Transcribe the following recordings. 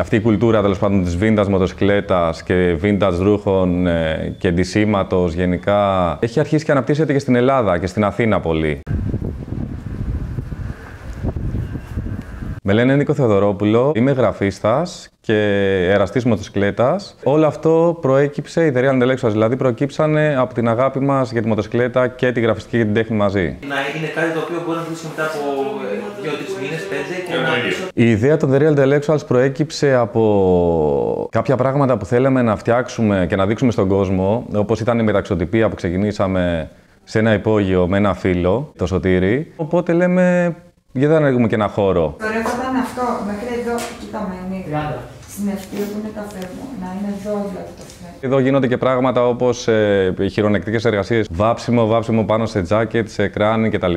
Αυτή η κουλτούρα τέλος πάντων της vintage μοτοσυκλέτας και vintage ρούχων ε, και ντυσίματο γενικά έχει αρχίσει και αναπτύσσεται και στην Ελλάδα και στην Αθήνα πολύ. Με λένε Νίκο Θεοδωρόπουλο, είμαι γραφίστας και εραστής μοτοσυκλέτας. Όλο αυτό προέκυψε, οι The Real Intellectuals δηλαδή, προκύψανε από την αγάπη μας για τη μοτοσυκλέτα και τη γραφιστική και την τέχνη μαζί. Να είναι κάτι το οποίο μπορεί να βγει μετά από δύο-τρεις μήνες, πέντε και να Η ιδέα των The Real Intellectuals προέκυψε από κάποια πράγματα που θέλαμε να φτιάξουμε και να δείξουμε στον κόσμο, όπως ήταν η μεταξωτυπία που ξεκινήσαμε σε ένα υπόγειο με ένα φίλο, το Σωτήρι. Οπότε λέμε, γιατί δεν ανοίγουμε και ένα χώρο; Το ρεύμα ήταν αυτό, μέχρι εδώ, κοίτα με, είναι. Στην ευθεία που είναι τα φεύγω, να είναι εδώ δηλαδή το φεύγω. Εδώ γίνονται και πράγματα όπως ε, χειρονεκτικές εργασίες, βάψιμο, βάψιμο πάνω σε τζάκετ, σε κράνη κτλ.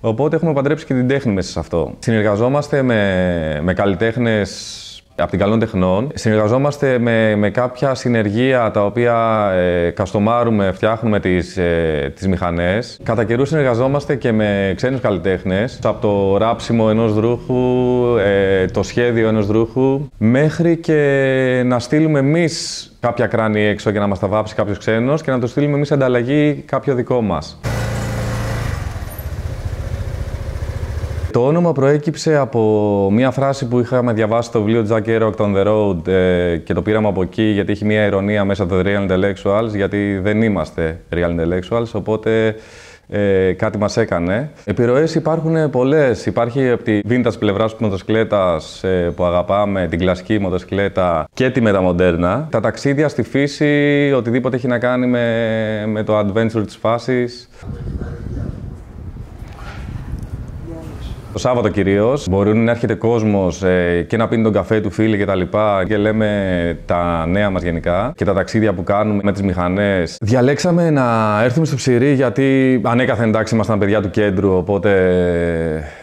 Οπότε έχουμε παντρέψει και την τέχνη μέσα σε αυτό. Συνεργαζόμαστε με, με καλλιτέχνες από την καλών τεχνών. Συνεργαζόμαστε με, με κάποια συνεργεία τα οποία ε, καστομάρουμε, φτιάχνουμε τις, ε, τις μηχανές. Κατά καιρούς συνεργαζόμαστε και με ξένους καλλιτέχνες, από το ράψιμο ενός δρούχου, ε, το σχέδιο ενός δρούχου, μέχρι και να στείλουμε εμείς κάποια κράνη έξω για να μας τα βάψει κάποιος ξένος και να το στείλουμε εμείς ανταλλαγή κάποιο δικό μας. Το όνομα προέκυψε από μια φράση που είχαμε διαβάσει στο βιβλίο Jack Kerouac on the Road ε, και το πήραμε από εκεί γιατί έχει μια ηρωνία μέσα από το Real Intellectuals γιατί δεν είμαστε Real Intellectuals οπότε ε, κάτι μας έκανε. Επιρροές υπάρχουν πολλές. Υπάρχει από τη vintage πλευρά της μοτοσυκλέτας ε, που αγαπάμε, την κλασική μοτοσυκλέτα και τη μεταμοντέρνα. Τα ταξίδια στη φύση, οτιδήποτε έχει να κάνει με, με το adventure της φάσης. Το Σάββατο κυρίως μπορεί να έρχεται κόσμος ε, και να πίνει τον καφέ του φίλοι και τα λοιπά και λέμε τα νέα μας γενικά και τα ταξίδια που κάνουμε με τις μηχανές. Διαλέξαμε να έρθουμε στο ψυρί γιατί ανέκαθεν εντάξει ήμασταν παιδιά του κέντρου οπότε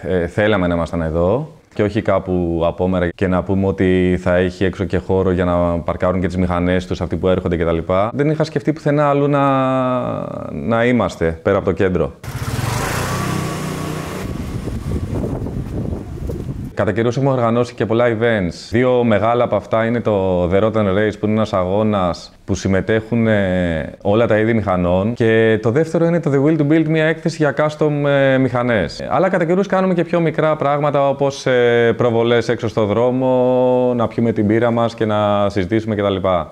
ε, θέλαμε να ήμασταν εδώ και όχι κάπου απόμερα και να πούμε ότι θα έχει έξω και χώρο για να παρκάρουν και τις μηχανές τους αυτοί που έρχονται κτλ. Δεν είχα σκεφτεί πουθενά αλλού να, να είμαστε πέρα από το κέντρο. Κατά καιρούς έχουμε οργανώσει και πολλά events. Δύο μεγάλα από αυτά είναι το The Rotten Race, που είναι ένας αγώνας που συμμετέχουν ε, όλα τα είδη μηχανών. Και το δεύτερο είναι το The Will to Build, μια έκθεση για custom ε, μηχανές. Αλλά κατά καιρούς κάνουμε και πιο μικρά πράγματα όπως ε, προβολές έξω στο δρόμο, να πιούμε την πύρα μας και να συζητήσουμε κτλ. Να